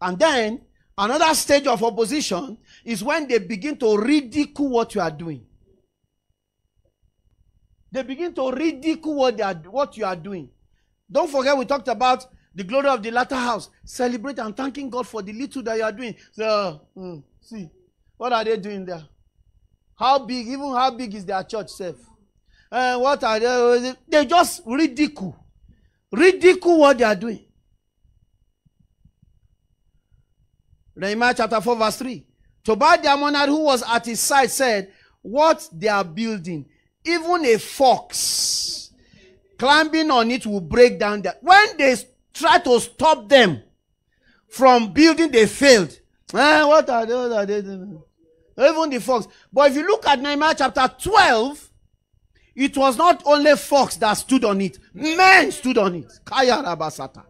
And then another stage of opposition is when they begin to ridicule what you are doing. They begin to ridicule what, they are, what you are doing. Don't forget, we talked about the glory of the latter house. Celebrate and thanking God for the little that you are doing. So, mm, see, what are they doing there? How big, even how big is their church self? Uh, what are they? They just ridicule. Ridicule what they are doing. Nehemiah chapter 4, verse 3. Tobiah the Ammonite, who was at his side, said, What they are building, even a fox climbing on it will break down that. When they try to stop them from building, they failed. Eh, what are are they doing? Even the fox. But if you look at Nehemiah chapter 12, it was not only fox that stood on it, men stood on it. Kaya Rabasata.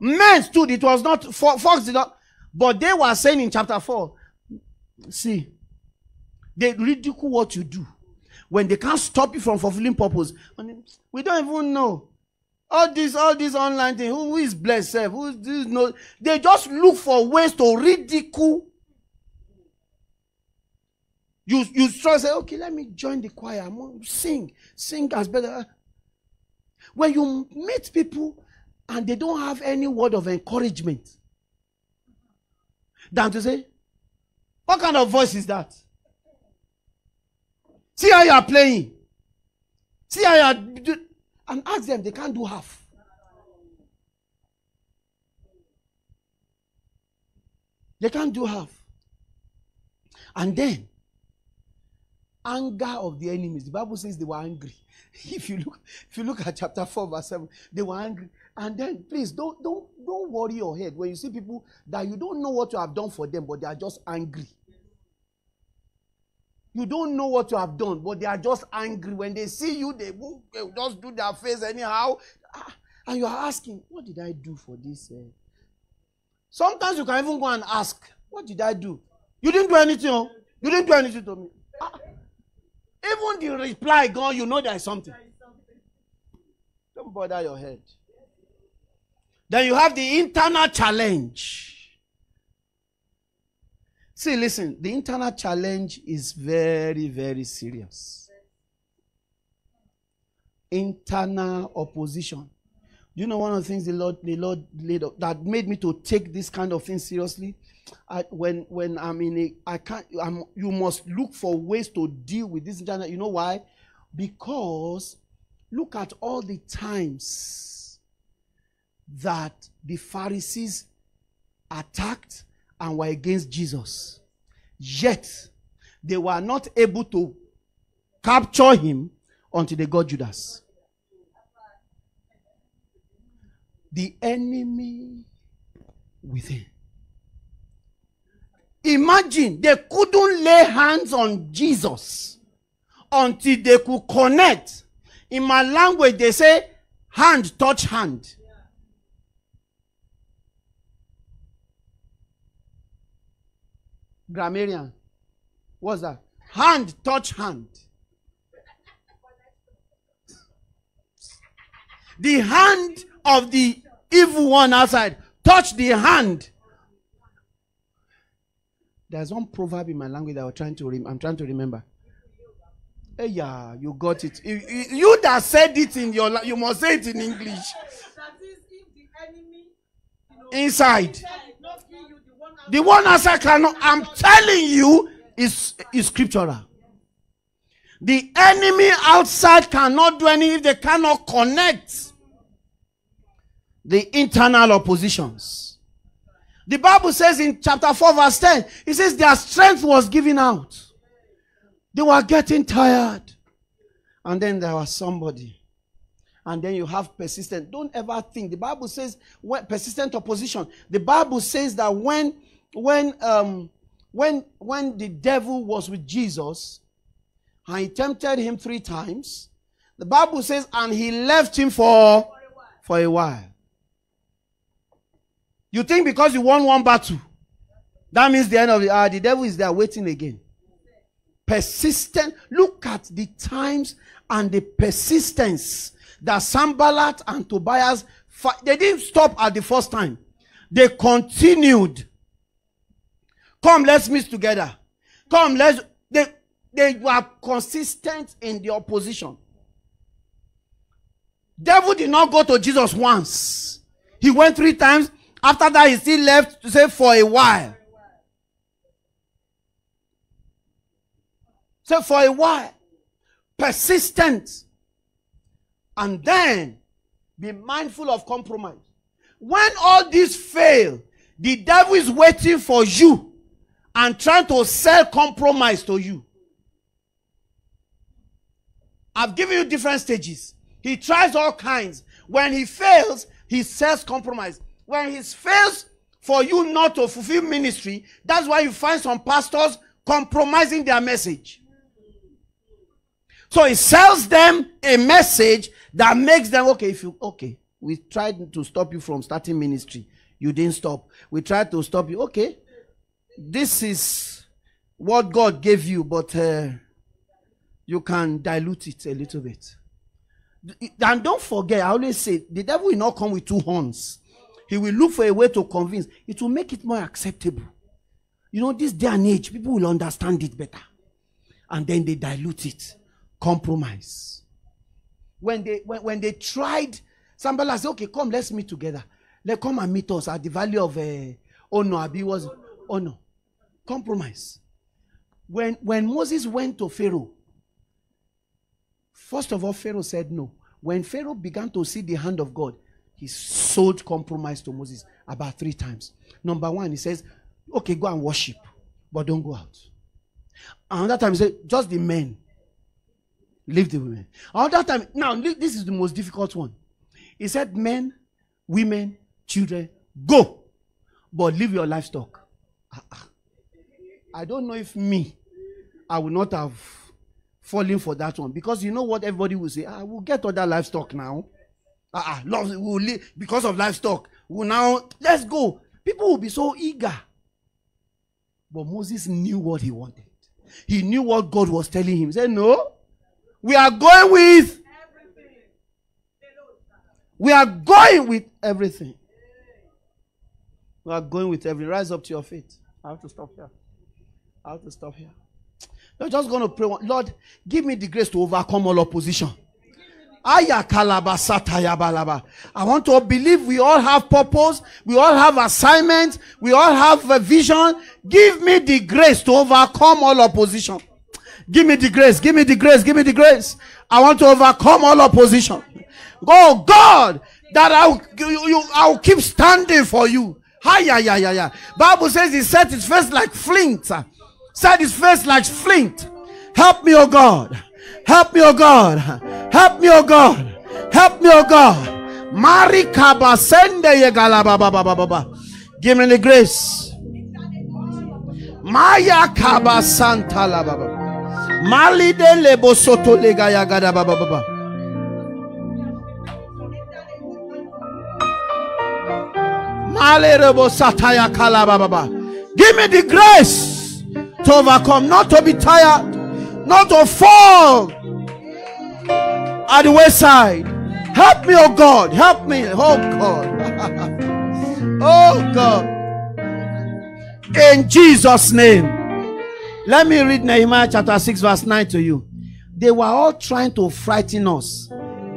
Men stood, it was not fox did not, but they were saying in chapter 4, see, they ridicule what you do when they can't stop you from fulfilling purpose. we don't even know. All this, all this online thing, who, is blessed, who is no, they just look for ways to ridicule. You you try to say, okay, let me join the choir. I'm sing, sing as better. When you meet people and they don't have any word of encouragement, than to say, what kind of voice is that? See how you are playing. See how you are. Do, and ask them, they can't do half. They can't do half. And then, anger of the enemies. The Bible says they were angry. If you look, if you look at chapter 4, verse 7, they were angry. And then please don't don't don't worry your head when you see people that you don't know what you have done for them, but they are just angry. You don't know what you have done, but they are just angry. When they see you, they, will, just do their face anyhow. Ah, and you are asking, What did I do for this? Eh? Sometimes you can even go and ask, What did I do? You didn't do anything. Oh. You didn't do anything to me. Ah. Even the reply gone, you know there is something. Don't bother your head. Then you have the internal challenge. See, listen, the internal challenge is very, very serious. Internal opposition. Do you know one of the things the Lord, the Lord laid up, that made me to take this kind of thing seriously? I, when when I'm in a, I can't. I'm, you must look for ways to deal with this internal. You know why? Because look at all the times that the Pharisees attacked and were against Jesus. Yet, they were not able to capture him until they got Judas. The enemy within. Imagine they couldn't lay hands on Jesus until they could connect. In my language, they say hand touch hand. Grammarian. What's that? Hand touch hand. The hand of the evil one outside touch the hand. There's one proverb in my language that I'm trying to rem- I'm trying to remember. Hey, yeah, you got it. You that said it in your you must say it in English. Inside. The one answer cannot, I'm telling you, is, is scriptural. The enemy outside cannot do anything if they cannot connect the internal oppositions. The Bible says in chapter 4, verse 10, it says their strength was given out. They were getting tired. And then there was somebody. And then you have persistent. Don't ever think. The Bible says when persistent opposition. The Bible says that when when um when when the devil was with Jesus and he tempted him three times, the Bible says, and he left him for for a while. You think because you won one battle, that means the end of the hour, the devil is there waiting again. Persistent. Look at the times and the persistence that Sanballat and Tobias, they didn't stop at the first time. They continued Come, let's meet together. Come, let's. They, they were consistent in the opposition. Devil did not go to Jesus once. He went three times. After that, he still left to say for a while. So for a while, persistent. And then be mindful of compromise. When all this fail, the devil is waiting for you and trying to sell compromise to you. I've given you different stages. He tries all kinds. When he fails, he sells compromise. When he fails for you not to fulfill ministry, that's why you find some pastors compromising their message. So he sells them a message that makes them okay. If you okay, we tried to stop you from starting ministry, you didn't stop. We tried to stop you. Okay, this is what God gave you, but uh, you can dilute it a little bit. And don't forget, I always say the devil will not come with two horns. He will look for a way to convince. It will make it more acceptable. You know, this day and age, people will understand it better. And then they dilute it compromise. When they when, when they tried, somebody said, okay, come, let's meet together. Let come and meet us at the valley of uh, Ono. Abi was Ono. Compromise. When when Moses went to Pharaoh, first of all, Pharaoh said no. When Pharaoh began to see the hand of God, he sold compromise to Moses about three times. Number one, he says, okay, go and worship, but don't go out. Another time, he said, just the men. Leave the women. That time, now this is the most difficult one. He said, Men, women, children, go, but leave your livestock. Ah. I don't know if me, I would not have fallen for that one because you know what everybody will say. I will get other livestock now. Ah, uh, we will leave because of livestock. We now let's go. People will be so eager. But Moses knew what he wanted. He knew what God was telling him. He said, No, we are going with everything. we are going with everything. We are going with everything. Rise up to your feet. I have to stop here. I have to stop here. You're just going to pray. Lord, give me the grace to overcome all opposition. I want to believe we all have purpose. We all have assignments. We all have a vision. Give me the grace to overcome all opposition. Give me the grace. Give me the grace. Give me the grace. I want to overcome all opposition. Oh God, that I'll, you, you, I'll keep standing for you. Hi, yeah, yeah, yeah, yeah. Bible says he set his face like flint. Set his face like flint. Help me, oh God. Help me, oh God. Help me, oh God. Help me, oh God. Mari kabasende ye galaba baba baba. Give me the grace. Maya kabasanta la baba. Mali de lebo soto lega ya gada baba baba. Mali rebo sataya kala baba. Give me the grace to overcome, not to be tired, not to fall at the wayside. Help me, oh God. Help me, oh God. oh God. In Jesus' name. Let me read Nehemiah chapter 6, verse 9 to you. They were all trying to frighten us,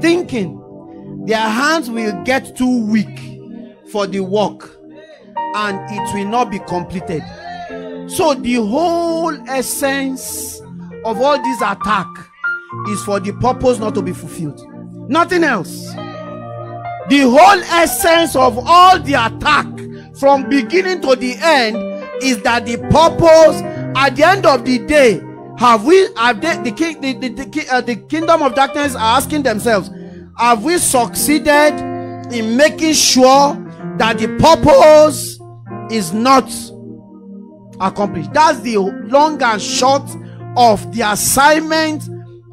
thinking their hands will get too weak for the work and it will not be completed. So, the whole essence of all this attack is for the purpose not to be fulfilled. Nothing else. The whole essence of all the attack from beginning to the end is that the purpose at the end of the day, have we have they, the, king, the, the, the, uh, the kingdom of darkness are asking themselves, have we succeeded in making sure that the purpose is not accomplished? That's the long and short of the assignment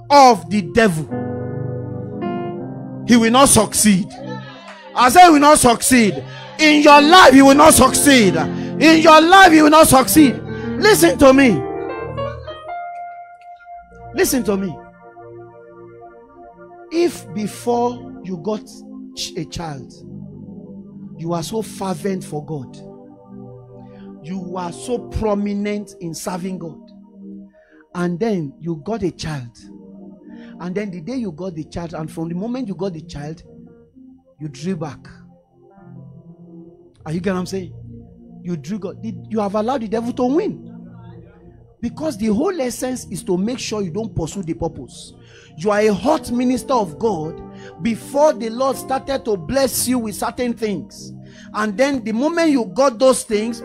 of the devil. He will not succeed. I say will not succeed. In your life, he will not succeed. In your life, he will not succeed. Listen to me. Listen to me. If before you got a child, you are so fervent for God, you were so prominent in serving God. And then you got a child. And then the day you got the child, and from the moment you got the child, you drew back. Are you getting what I'm saying? You drew God. You have allowed the devil to win. Because the whole essence is to make sure you don't pursue the purpose. You are a hot minister of God before the Lord started to bless you with certain things. And then the moment you got those things,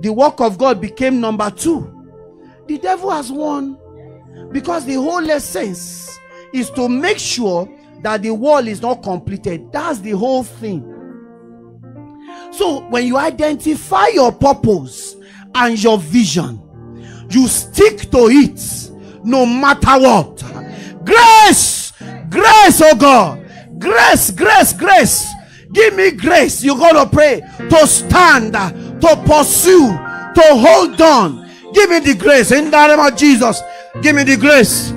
the work of God became number two. The devil has won because the whole essence is to make sure that the wall is not completed. That's the whole thing. So when you identify your purpose and your vision, you stick to it no matter what. Grace, grace, oh God, grace, grace, grace. Give me grace. You're going to pray to stand, to pursue, to hold on. Give me the grace in the name of Jesus. Give me the grace.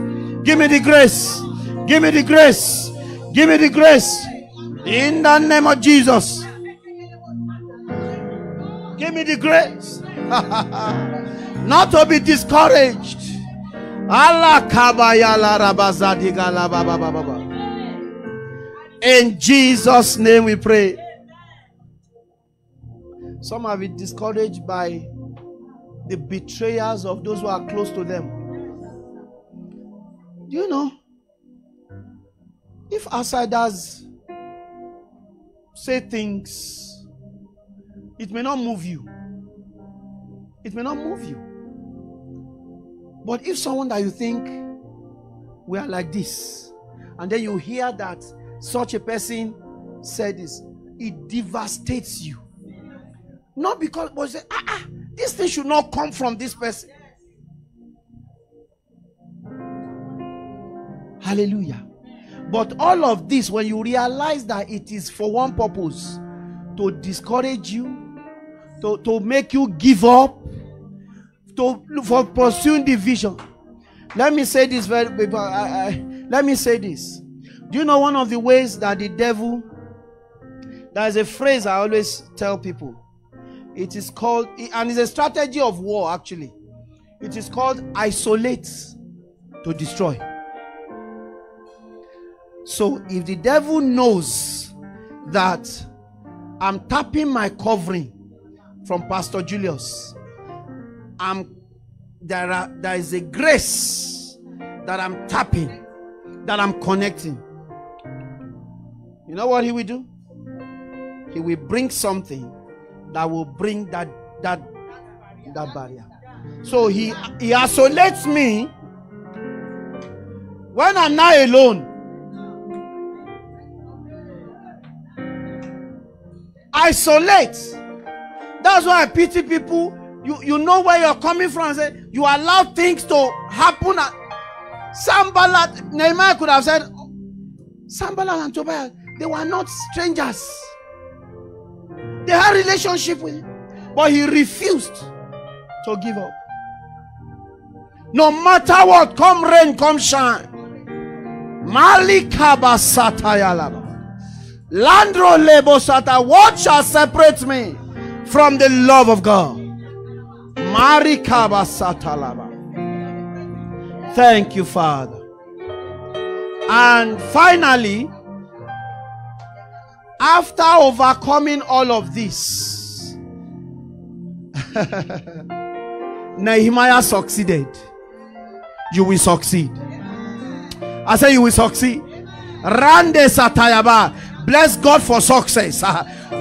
Give me the grace. Give me the grace. Give me the grace. In the name of Jesus. Give me the grace. Not to be discouraged. In Jesus' name we pray. Some have been discouraged by the betrayers of those who are close to them. Do you know? If outsiders say things, it may not move you. It may not move you. But if someone that you think we are like this, and then you hear that such a person said this, it devastates you. Not because, but say, ah, ah, this thing should not come from this person. Hallelujah. But all of this, when you realize that it is for one purpose to discourage you, to, to make you give up, to for pursuing the vision. Let me say this very I, I, let me say this. Do you know one of the ways that the devil there is a phrase I always tell people. It is called and it's a strategy of war actually. It is called isolate to destroy. So if the devil knows that I'm tapping my covering from Pastor Julius, I'm there are there is a grace that I'm tapping, that I'm connecting. You know what he will do? He will bring something that will bring that that that barrier. So he he isolates me when I'm not alone. Isolate. That's why I pity people you, you know where you're coming from say you allow things to happen. Sanballat, Nehemiah could have said, oh, Sanballat and Tobiah, they were not strangers. They had relationship with him. But he refused to give up. No matter what, come rain, come shine. Malikaba satayalaba. Landro lebo sata. What shall separate me from the love of God? Thank you, Father. And finally, after overcoming all of this, Nehemiah succeeded. You will succeed. I say you will succeed. Rande Satayaba. Bless God for success.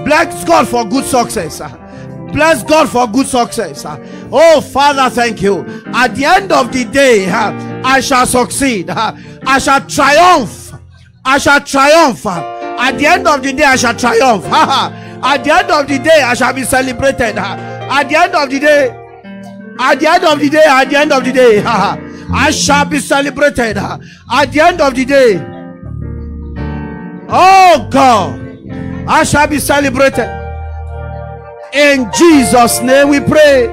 Bless God for good success. Bless God for good success. Oh, Father, thank you. At the end of the day, I shall succeed. I shall triumph. I shall triumph. At the end of the day, I shall triumph. At the end of the day, I shall be celebrated. At the end of the day, at the end of the day, at the end of the day, I shall be celebrated. At the end of the day, oh God, I shall be celebrated. In Jesus' name we pray.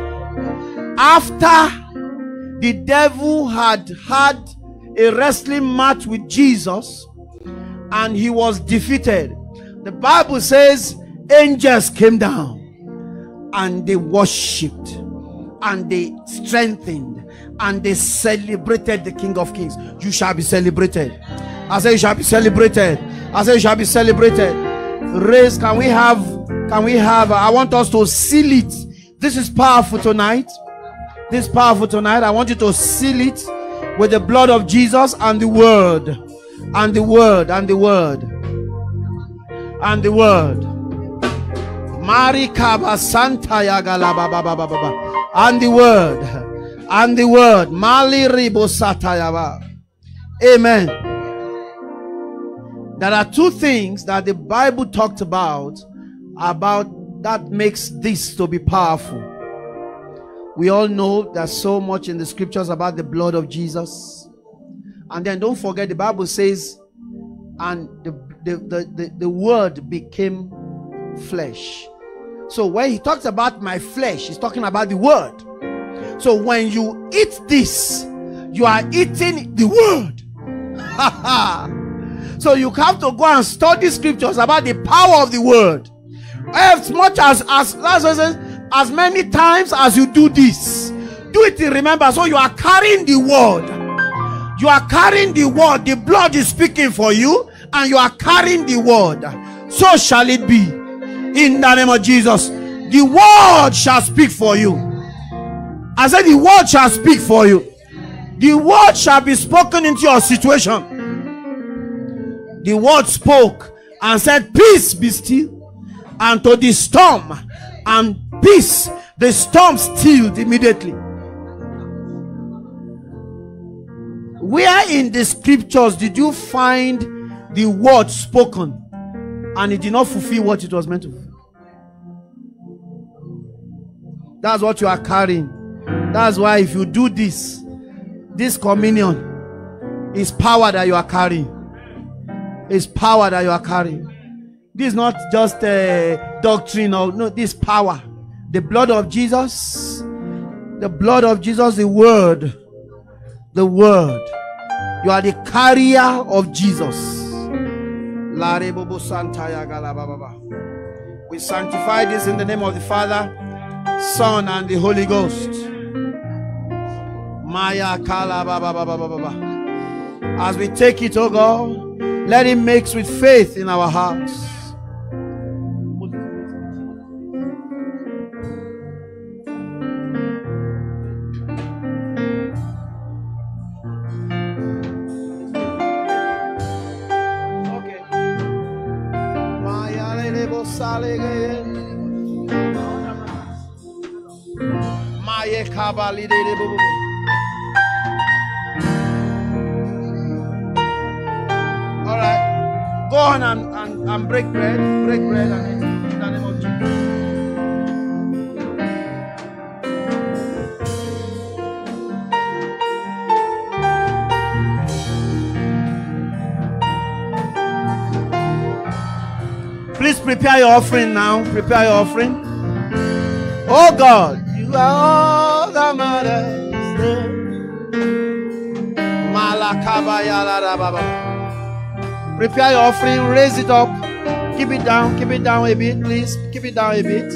After the devil had had a wrestling match with Jesus and he was defeated, the Bible says angels came down and they worshipped and they strengthened and they celebrated the King of Kings. You shall be celebrated. I say you shall be celebrated. I say you shall be celebrated. Raise, can we have, can we have, I want us to seal it. This is powerful tonight. This is powerful tonight. I want you to seal it with the blood of Jesus and the word. And the word, and the word. And the word. Marikaba Santa Yagala Baba Baba Baba. And the word. And the word. Mali Ribo Satayaba. Amen. There are two things that the Bible talked about about that makes this to be powerful. We all know there's so much in the scriptures about the blood of Jesus. And then don't forget the Bible says, and the, the, the, the, the word became flesh. So when he talks about my flesh, he's talking about the word. So when you eat this, you are eating the word. so you have to go and study scriptures about the power of the word. As much as as as, many times as you do this, do it in remember. So you are carrying the word. You are carrying the word. The blood is speaking for you, and you are carrying the word. So shall it be. In the name of Jesus. The word shall speak for you. I said, The word shall speak for you. The word shall be spoken into your situation. The word spoke and said, Peace be still. And to the storm and peace, the storm stilled immediately. Where in the scriptures did you find the word spoken and it did not fulfill what it was meant to? That's what you are carrying. That's why if you do this, this communion is power that you are carrying. It's power that you are carrying. This is not just a doctrine or no, this power. The blood of Jesus, the blood of Jesus, the word, the word. You are the carrier of Jesus. We sanctify this in the name of the Father, Son, and the Holy Ghost. As we take it, oh God, let it mix with faith in our hearts. Maya Kabali Lelebo. All right. Go on and, and, and break bread. Break bread and eat in the name of Jesus. Please prepare your offering now. Prepare your offering. Oh God, all that matters. Malakabayalababa. Prepare your offering, raise it up. Keep it down, keep it down a bit, please. Keep it down a bit.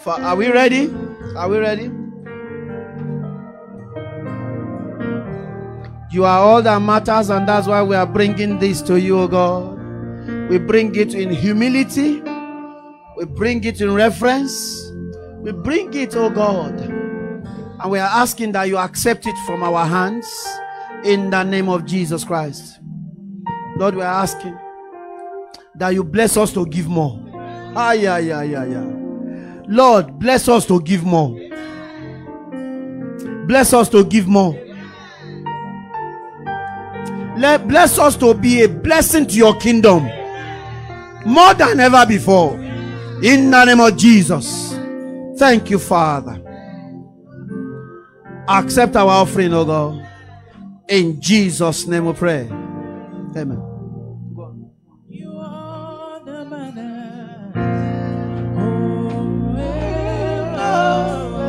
For, are we ready? Are we ready? You are all that matters, and that's why we are bringing this to you, O God. We bring it in humility, we bring it in reference, we bring it, O God, and we are asking that you accept it from our hands in the name of Jesus Christ. Lord, we are asking that you bless us to give more. Ah, yeah, yeah, yeah, yeah. Lord, bless us to give more. Bless us to give more. Let bless us to be a blessing to your kingdom more than ever before. In the name of Jesus. Thank you, Father. Accept our offering, O God. In Jesus' name we pray. Amen. You are the manna. Oh, oh,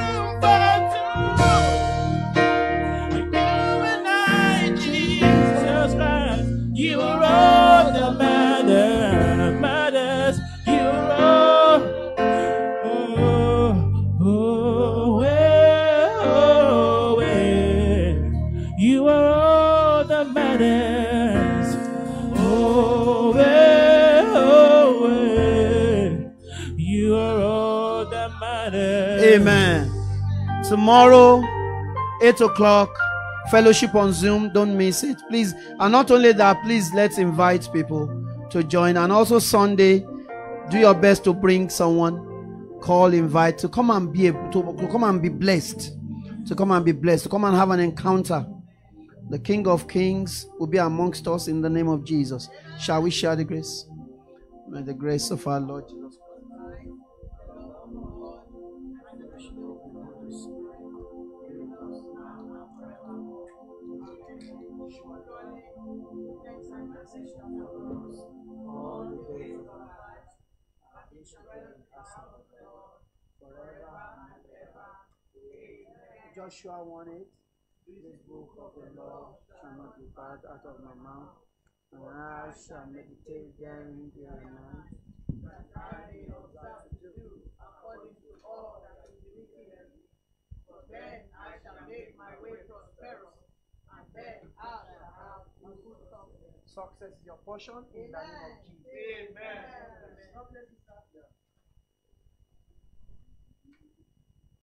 matters. Amen. Tomorrow, 8 o'clock, fellowship on Zoom. Don't miss it. Please. And not only that, please let's invite people to join. And also Sunday, do your best to bring someone. Call, invite to come and be able to, to come and be blessed. To come and be blessed. To come and have an encounter. The King of Kings will be amongst us in the name of Jesus. Shall we share the grace? May the grace of our Lord Jesus Joshua 1 8. This book of the law shall not depart out of my mouth, and I shall meditate therein day and night. that I may observe to do according to all that is written in it. For then I shall make my way prosperous, and then I shall have a good. Success is your portion in the name of Jesus. Amen. You.